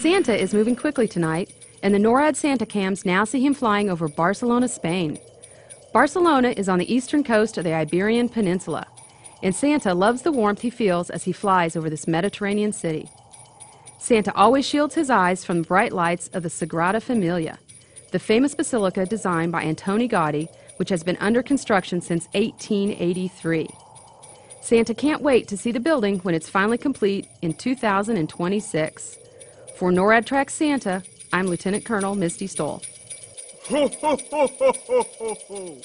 Santa is moving quickly tonight, and the NORAD Santa cams now see him flying over Barcelona, Spain. Barcelona is on the eastern coast of the Iberian Peninsula, and Santa loves the warmth he feels as he flies over this Mediterranean city. Santa always shields his eyes from the bright lights of the Sagrada Familia, the famous basilica designed by Antoni Gaudi, which has been under construction since 1883. Santa can't wait to see the building when it's finally complete in 2026. For NORAD Track Santa, I'm Lieutenant Colonel Misty Stoll. Ho, ho, ho, ho, ho, ho.